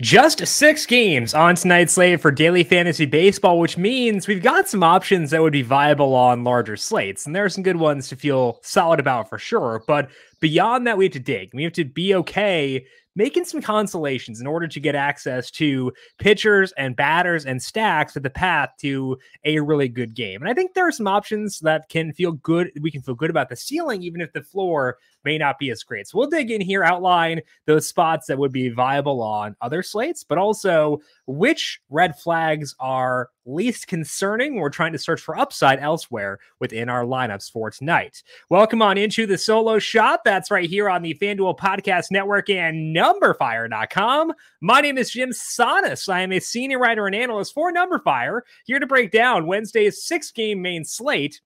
Just six games on tonight's slate for daily fantasy baseball, which means we've got some options that would be viable on larger slates. And there are some good ones to feel solid about for sure. But beyond that, we have to dig. We have to be okay making some consolations in order to get access to pitchers and batters and stacks with the path to a really good game. And I think there are some options that can feel good. We can feel good about the ceiling, even if the floor may not be as great. So we'll dig in here, outline those spots that would be viable on other slates, but also which red flags are least concerning. We're trying to search for upside elsewhere within our lineups for tonight. Welcome on into the solo shot. That's right here on the FanDuel Podcast Network and numberfire.com. My name is Jim Sannes. I am a senior writer and analyst for Numberfire, here to break down Wednesday's six game main slate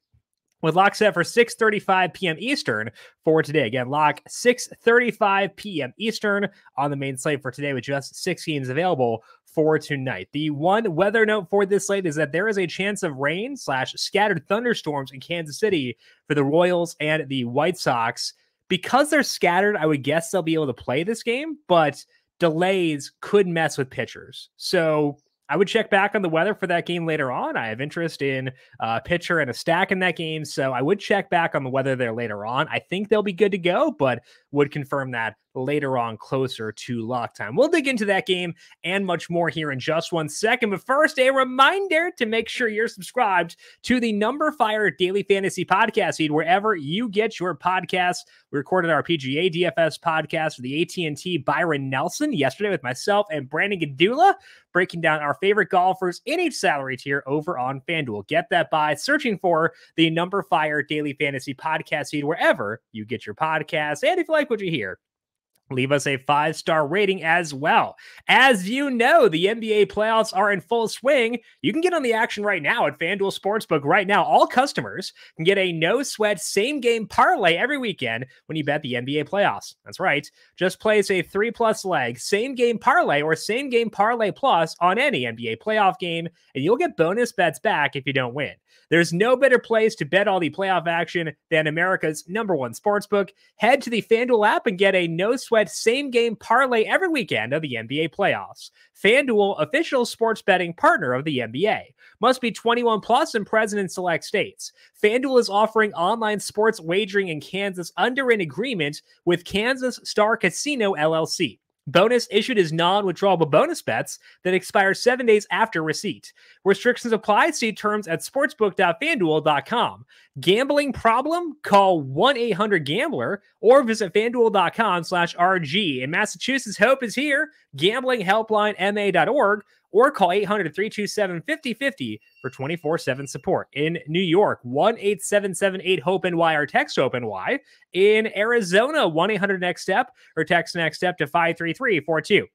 with lock set for 6:35 p.m. Eastern for today. Again, lock 6:35 p.m. Eastern on the main slate for today with just six games available for tonight. The one weather note for this slate is that there is a chance of rain slash scattered thunderstorms in Kansas City for the Royals and the White Sox. Because they're scattered, I would guess they'll be able to play this game, but delays could mess with pitchers. So I would check back on the weather for that game later on. I have interest in a pitcher and a stack in that game. So I would check back on the weather there later on. I think they'll be good to go, but would confirm that later on closer to lock time. We'll dig into that game and much more here in just one second. But first, a reminder to make sure you're subscribed to the Number Numberfire Daily Fantasy Podcast feed wherever you get your podcasts. We recorded our PGA DFS podcast for the AT&T Byron Nelson yesterday with myself and Brandon Gdula, breaking down our favorite golfers in each salary tier over on FanDuel. Get that by searching for the Number Numberfire Daily Fantasy Podcast feed wherever you get your podcasts. And if you like what you hear, leave us a five star rating as well. As you know, the NBA playoffs are in full swing. You can get on the action right now at FanDuel Sportsbook. Right now, all customers can get a no sweat same game parlay every weekend when you bet the NBA playoffs. That's right. Just place a three plus leg same game parlay or same game parlay plus on any NBA playoff game, and you'll get bonus bets back if you don't win. There's no better place to bet all the playoff action than America's number one sportsbook. Head to the FanDuel app and get a no sweat same game parlay every weekend of the NBA playoffs. FanDuel, official sports betting partner of the NBA. Must be 21 plus and present in select states. FanDuel is offering online sports wagering in Kansas under an agreement with Kansas Star Casino LLC. Bonus issued as non withdrawable bonus bets that expire seven days after receipt. Restrictions apply. See terms at sportsbook.fanduel.com. Gambling problem? Call 1 800 Gambler or visit fanduel.com slash RG. In Massachusetts, Hope is here. Gambling helpline ma.org or call 800 327 5050 for 24 7 support. In New York, 1 8778 HOPE NY or text HOPE NY. In Arizona, 1 800 Next Step or text Next Step to 53342.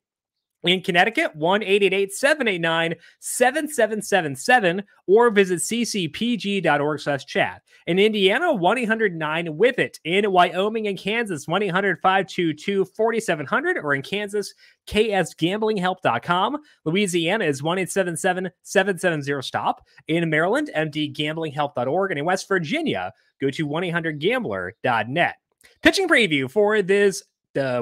In Connecticut, 1 789 7777 or visit ccpg.org slash chat. In Indiana, 1 809 with it. In Wyoming and Kansas, 1 800 522 4700 or in Kansas, ksgamblinghelp.com. Louisiana is 1 877 770 stop. In Maryland, mdgamblinghelp.org. And in West Virginia, go to 1 800 gambler.net. Pitching preview for this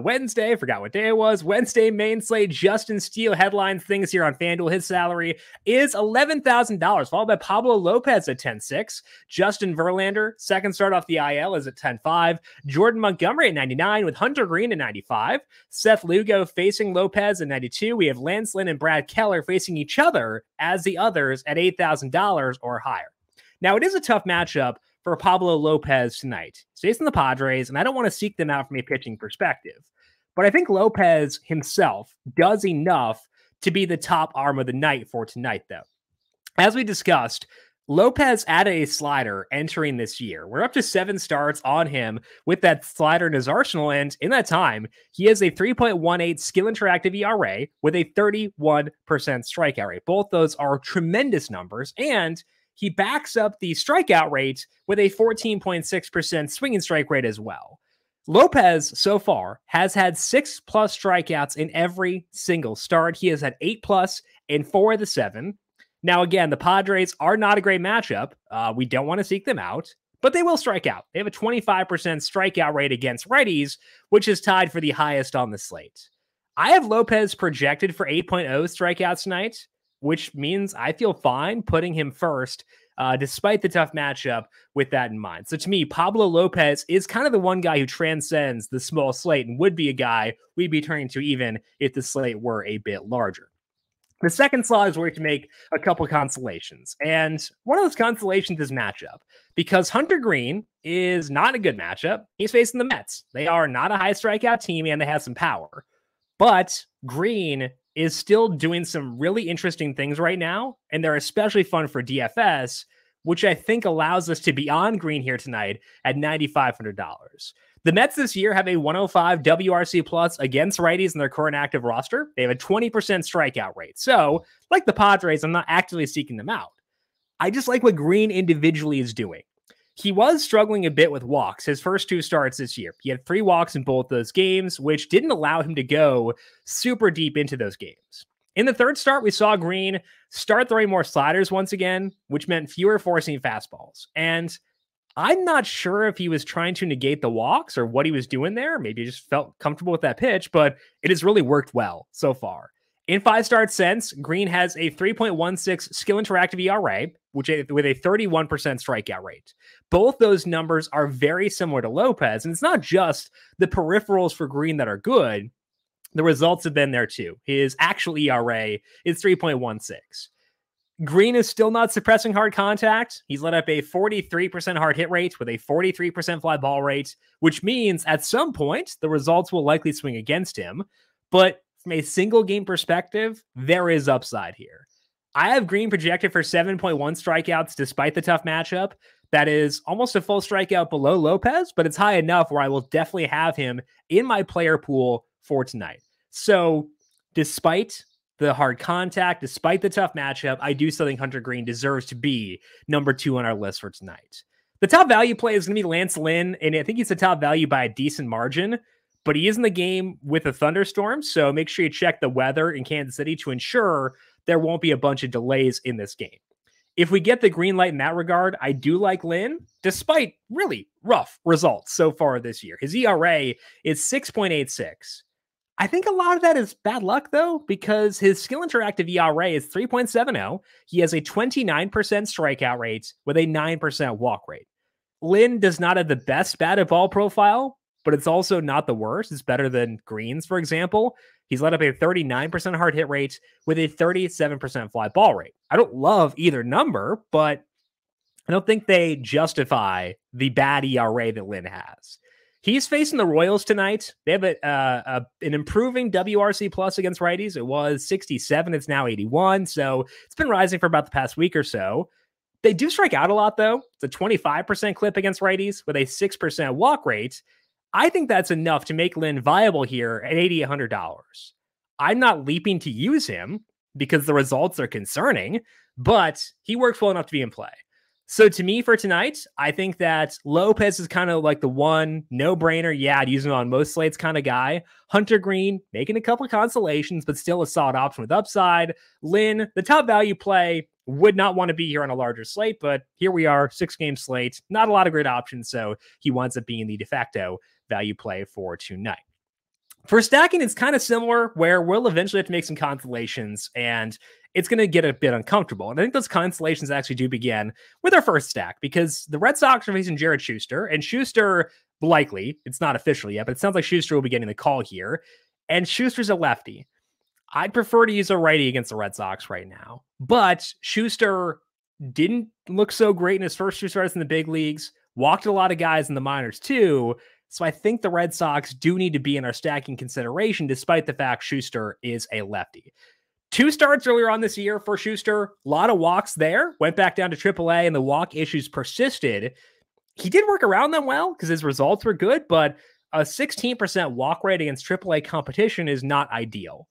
Wednesday, I forgot what day it was. Wednesday main slate, Justin Steele headlines things here on FanDuel. His salary is $11,000, followed by Pablo Lopez at 10 6. Justin Verlander, second start off the IL, is at 10 5. Jordan Montgomery at 99, with Hunter Greene at 95. Seth Lugo facing Lopez at 92. We have Lance Lynn and Brad Keller facing each other as the others at $8,000 or higher. Now, it is a tough matchup for Pablo Lopez tonight. He's facing the Padres, and I don't want to seek them out from a pitching perspective. But I think Lopez himself does enough to be the top arm of the night for tonight, though. As we discussed, Lopez added a slider entering this year. We're up to seven starts on him with that slider in his arsenal. And in that time, he has a 3.18 skill interactive ERA with a 31% strikeout rate. Both those are tremendous numbers. And he backs up the strikeout rate with a 14.6% swinging strike rate as well. Lopez so far has had six plus strikeouts in every single start. He has had eight plus in four of the seven. Now, again, the Padres are not a great matchup. Uh, we don't want to seek them out, but they will strike out. They have a 25% strikeout rate against righties, which is tied for the highest on the slate. I have Lopez projected for 8.0 strikeouts tonight, which means I feel fine putting him first, uh, despite the tough matchup with that in mind. So to me, Pablo Lopez is kind of the one guy who transcends the small slate and would be a guy we'd be turning to even if the slate were a bit larger. The second slot is where you can make a couple constellations. And one of those constellations is matchup because Hunter Greene is not a good matchup. He's facing the Mets. They are not a high strikeout team and they have some power. But Greene is still doing some really interesting things right now. And they're especially fun for DFS, which I think allows us to be on Greene here tonight at $9,500. The Mets this year have a 105 WRC plus against righties in their current active roster. They have a 20% strikeout rate. So, like the Padres, I'm not actively seeking them out. I just like what Greene individually is doing. He was struggling a bit with walks his first two starts this year. He had three walks in both those games, which didn't allow him to go super deep into those games. In the third start, we saw Greene start throwing more sliders once again, which meant fewer four-seam fastballs. And I'm not sure if he was trying to negate the walks or what he was doing there. Maybe he just felt comfortable with that pitch, but it has really worked well so far. In five starts since, Greene has a 3.16 skill interactive ERA, which with a 31% strikeout rate. Both those numbers are very similar to Lopez, and it's not just the peripherals for Greene that are good. The results have been there too. His actual ERA is 3.16. Greene is still not suppressing hard contact. He's let up a 43% hard hit rate with a 43% fly ball rate, which means at some point the results will likely swing against him. But from a single game perspective, there is upside here. I have Greene projected for 7.1 strikeouts despite the tough matchup. That is almost a full strikeout below Lopez, but it's high enough where I will definitely have him in my player pool for tonight. So, despite the hard contact, despite the tough matchup, I do still think Hunter Greene deserves to be number two on our list for tonight. The top value play is going to be Lance Lynn, and I think he's a top value by a decent margin but he is in the game with a thunderstorm. So make sure you check the weather in Kansas City to ensure there won't be a bunch of delays in this game. If we get the green light in that regard, I do like Lynn, despite really rough results so far this year. His ERA is 6.86. I think a lot of that is bad luck, though, because his skill interactive ERA is 3.70. He has a 29% strikeout rate with a 9% walk rate. Lynn does not have the best bat batted ball profile, but it's also not the worst. It's better than Greene's, for example. He's let up a 39% hard hit rate with a 37% fly ball rate. I don't love either number, but I don't think they justify the bad ERA that Lynn has. He's facing the Royals tonight. They have a, uh, a, an improving WRC plus against righties. It was 67. It's now 81. So it's been rising for about the past week or so. They do strike out a lot, though. It's a 25% clip against righties with a 6% walk rate. I think that's enough to make Lynn viable here at $8,800. I'm not leaping to use him because the results are concerning, but he works well enough to be in play. So to me for tonight, I think that Lopez is kind of like the one no brainer. Yeah, I'd use him on most slates kind of guy. Hunter Greene making a couple of consolations, but still a solid option with upside. Lynn, the top value play, would not want to be here on a larger slate, but here we are, six game slate, not a lot of great options. So he winds up being the de facto value play for tonight. For stacking, it's kind of similar where we'll eventually have to make some constellations and it's going to get a bit uncomfortable. And I think those constellations actually do begin with our first stack because the Red Sox are facing Jared Shuster, and Shuster likely, it's not official yet, but it sounds like Shuster will be getting the call here. And Shuster's a lefty. I'd prefer to use a righty against the Red Sox right now, but Shuster didn't look so great in his first two starts in the big leagues, walked a lot of guys in the minors too. So I think the Red Sox do need to be in our stacking consideration, despite the fact Shuster is a lefty. Two starts earlier on this year for Shuster, a lot of walks there, went back down to AAA, and the walk issues persisted. He did work around them well because his results were good, but a 16% walk rate against AAA competition is not ideal.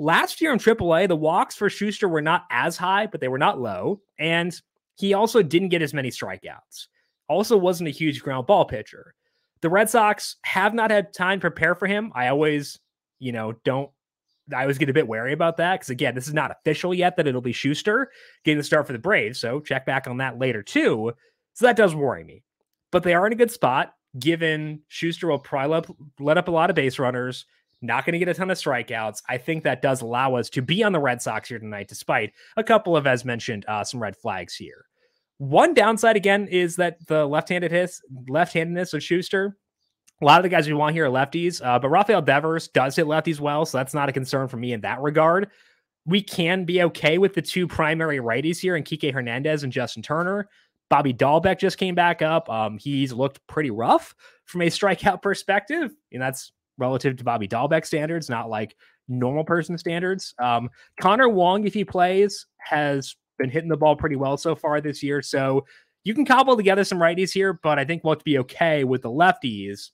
Last year in AAA, the walks for Shuster were not as high, but they were not low. And he also didn't get as many strikeouts. Also, wasn't a huge ground ball pitcher. The Red Sox have not had time to prepare for him. I always, you know, don't. I always get a bit wary about that because again, this is not official yet that it'll be Shuster getting the start for the Braves. So check back on that later too. So that does worry me. But they are in a good spot given Shuster will probably let, let up a lot of base runners. Not going to get a ton of strikeouts. I think that does allow us to be on the Red Sox here tonight, despite a couple of, as mentioned, uh, some red flags here. One downside again is that the left-handed his left-handedness of Shuster. A lot of the guys we want here are lefties, uh, but Rafael Devers does hit lefties well, so that's not a concern for me in that regard. We can be okay with the two primary righties here, and Kike Hernandez and Justin Turner. Bobby Dalbec just came back up. Um, he's looked pretty rough from a strikeout perspective, and that's relative to Bobby Dalbec standards, not like normal person standards. Um, Connor Wong, if he plays, has been hitting the ball pretty well so far this year. So you can cobble together some righties here, but I think we'll have to be okay with the lefties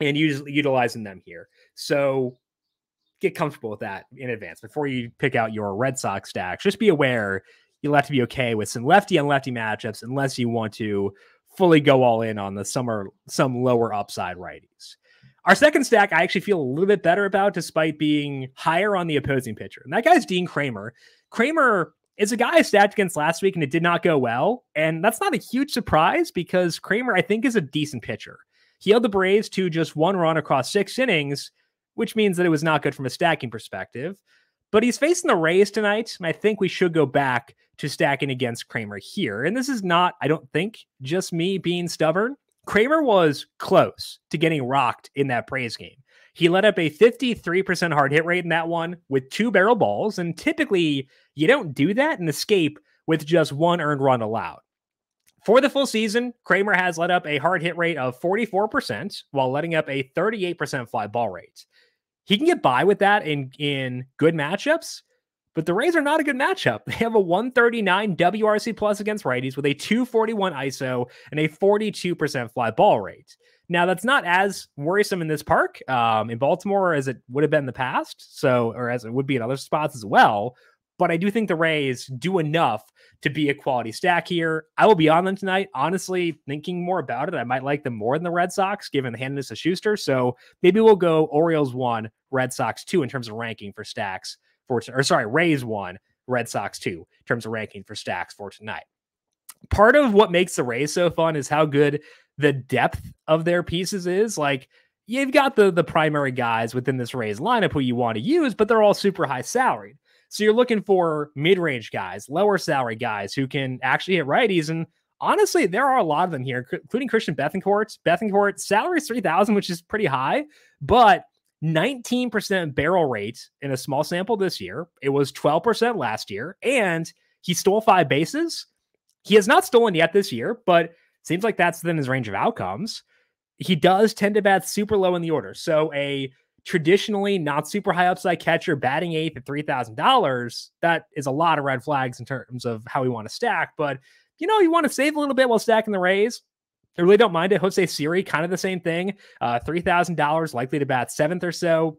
and utilizing them here. So get comfortable with that in advance before you pick out your Red Sox stacks. Just be aware you'll have to be okay with some lefty and lefty matchups unless you want to fully go all in on the summer some lower upside righties. Our second stack, I actually feel a little bit better about, despite being higher on the opposing pitcher. And that guy's Dean Kremer. Kremer is a guy I stacked against last week, and it did not go well. And that's not a huge surprise because Kremer, I think, is a decent pitcher. He held the Braves to just one run across six innings, which means that it was not good from a stacking perspective. But he's facing the Rays tonight, and I think we should go back to stacking against Kremer here. And this is not, I don't think, just me being stubborn. Kremer was close to getting rocked in that Braves game. He let up a 53% hard hit rate in that one with two barrel balls. And typically, you don't do that and escape with just one earned run allowed. For the full season, Kremer has let up a hard hit rate of 44% while letting up a 38% fly ball rate. He can get by with that in, in good matchups, but the Rays are not a good matchup. They have a 139 WRC plus against righties with a 241 ISO and a 42% fly ball rate. Now, that's not as worrisome in this park um, in Baltimore as it would have been in the past. So, or as it would be in other spots as well. But I do think the Rays do enough to be a quality stack here. I will be on them tonight. Honestly, thinking more about it, I might like them more than the Red Sox, given the handedness of Shuster. So maybe we'll go Orioles one, Red Sox two in terms of ranking for stacks for or sorry, Rays one, Red Sox two in terms of ranking for stacks for tonight. Part of what makes the Rays so fun is how good the depth of their pieces is. Like you've got the the primary guys within this Rays lineup who you want to use, but they're all super high salaried. So you're looking for mid-range guys, lower salary guys who can actually hit righties. And honestly, there are a lot of them here, including Christian Bethencourt. Bethencourt salary is 3000 which is pretty high, but 19% barrel rate in a small sample this year. It was 12% last year, and he stole five bases. He has not stolen yet this year, but seems like that's within his range of outcomes. He does tend to bat super low in the order. So a traditionally not super high upside catcher batting eighth at $3,000, that is a lot of red flags in terms of how we want to stack. But, you know, you want to save a little bit while stacking the Rays. I really don't mind it. Jose Siri, kind of the same thing. Uh, $3,000, likely to bat seventh or so.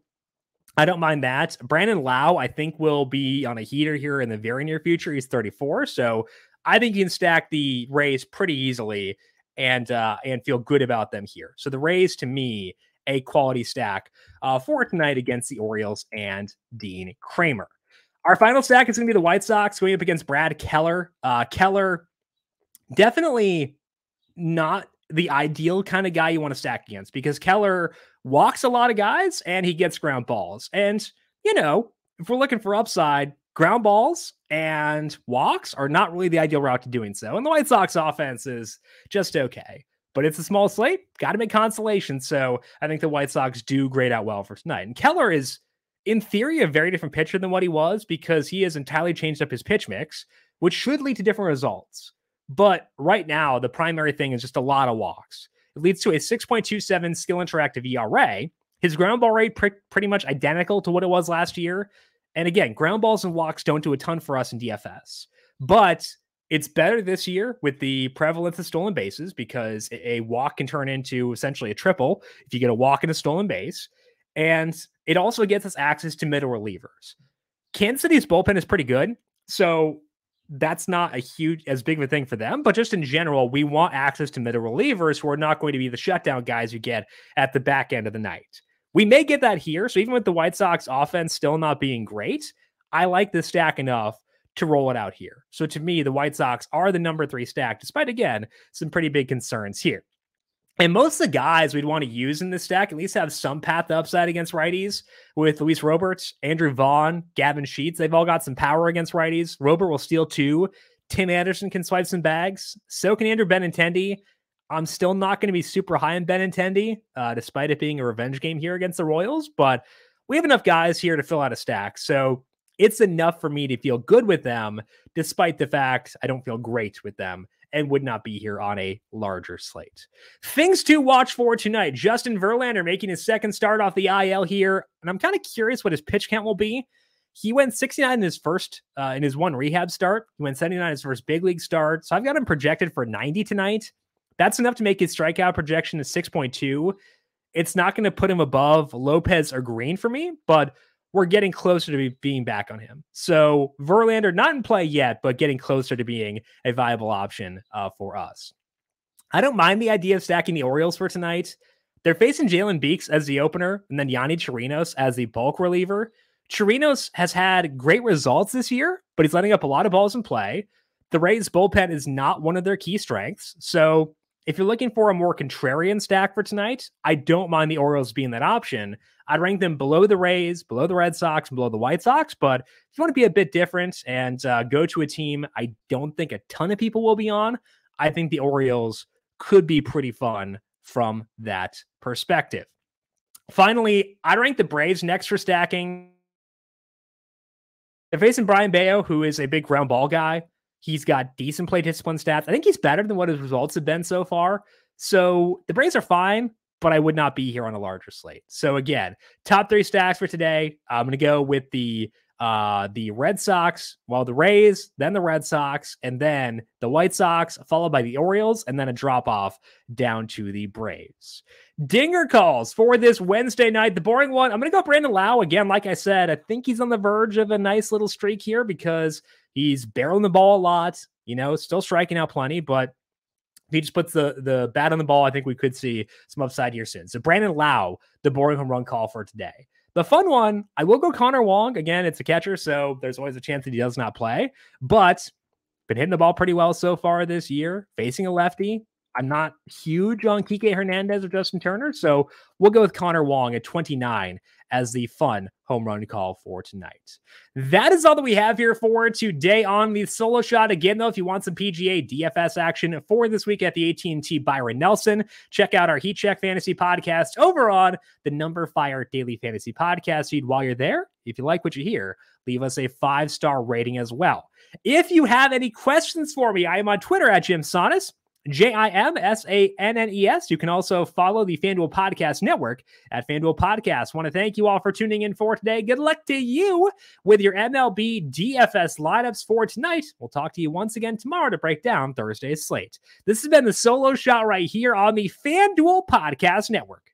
I don't mind that. Brandon Lowe, I think, will be on a heater here in the very near future. He's 34. So I think you can stack the Rays pretty easily and uh, and feel good about them here. So the Rays, to me, a quality stack uh, for tonight against the Orioles and Dean Kremer. Our final stack is going to be the White Sox going up against Brad Keller. Uh, Keller, definitely not the ideal kind of guy you want to stack against because Keller walks a lot of guys and he gets ground balls. And, you know, if we're looking for upside, ground balls and walks are not really the ideal route to doing so. And the White Sox offense is just okay but it's a small slate. Got to make consolation. So I think the White Sox do grade out well for tonight. And Keller is, in theory, a very different pitcher than what he was because he has entirely changed up his pitch mix, which should lead to different results. But right now, the primary thing is just a lot of walks. It leads to a 6.27 skill interactive ERA. His ground ball rate pre- pretty much identical to what it was last year. And again, ground balls and walks don't do a ton for us in DFS. But it's better this year with the prevalence of stolen bases because a walk can turn into essentially a triple if you get a walk and a stolen base. And it also gets us access to middle relievers. Kansas City's bullpen is pretty good. So that's not a huge, as big of a thing for them. But just in general, we want access to middle relievers who are not going to be the shutdown guys you get at the back end of the night. We may get that here. So even with the White Sox offense still not being great, I like this stack enough to roll it out here. So to me, the White Sox are the number three stack, despite again some pretty big concerns here. And most of the guys we'd want to use in this stack at least have some path upside against righties with Luis Roberts, Andrew Vaughn, Gavin Sheets. They've all got some power against righties. Robert will steal two. Tim Anderson can swipe some bags. So can Andrew Benintendi. I'm still not going to be super high in Benintendi, uh, despite it being a revenge game here against the Royals. But we have enough guys here to fill out a stack. So it's enough for me to feel good with them, despite the fact I don't feel great with them and would not be here on a larger slate. Things to watch for tonight. Justin Verlander making his second start off the IL here. And I'm kind of curious what his pitch count will be. He went 69 in his first, uh, in his one rehab start. He went 79 in his first big league start. So I've got him projected for 90 tonight. That's enough to make his strikeout projection to 6.2. It's not going to put him above Lopez or Greene for me, but we're getting closer to being back on him. So Verlander not in play yet, but getting closer to being a viable option uh, for us. I don't mind the idea of stacking the Orioles for tonight. They're facing Jalen Beeks as the opener and then Yonny Chirinos as the bulk reliever. Chirinos has had great results this year, but he's letting up a lot of balls in play. The Rays bullpen is not one of their key strengths. So if you're looking for a more contrarian stack for tonight, I don't mind the Orioles being that option. I'd rank them below the Rays, below the Red Sox, and below the White Sox. But if you want to be a bit different and uh, go to a team I don't think a ton of people will be on, I think the Orioles could be pretty fun from that perspective. Finally, I'd rank the Braves next for stacking. They're facing Brayan Bello, who is a big ground ball guy. He's got decent plate discipline stats. I think he's better than what his results have been so far. So the Braves are fine, but I would not be here on a larger slate. So again, top three stacks for today. I'm going to go with the uh, the Red Sox, well, the Rays, then the Red Sox, and then the White Sox, followed by the Orioles, and then a drop off down to the Braves. Dinger calls for this Wednesday night. The boring one. I'm going to go Brandon Lowe again. Like I said, I think he's on the verge of a nice little streak here because He's barreling the ball a lot, you know, still striking out plenty, but he just puts the the bat on the ball, I think we could see some upside here soon. So Brandon Lowe, the boring home run call for today. The fun one, I will go Connor Wong. Again, it's a catcher, so there's always a chance that he does not play, but been hitting the ball pretty well so far this year, facing a lefty. I'm not huge on Kike Hernandez or Justin Turner, so we'll go with Connor Wong at 29 as the fun home run call for tonight. That is all that we have here for today on the solo shot. Again, though, if you want some PGA DFS action for this week at the AT&T Byron Nelson, check out our Heat Check Fantasy podcast over on the Number Fire Daily Fantasy Podcast feed. While you're there, if you like what you hear, leave us a five star rating as well. If you have any questions for me, I am on Twitter at Jim Sannes. J I M S A N N E S. You can also follow the FanDuel Podcast Network at FanDuel Podcast. Want to thank you all for tuning in for today. Good luck to you with your MLB DFS lineups for tonight. We'll talk to you once again tomorrow to break down Thursday's slate. This has been the solo shot right here on the FanDuel Podcast Network.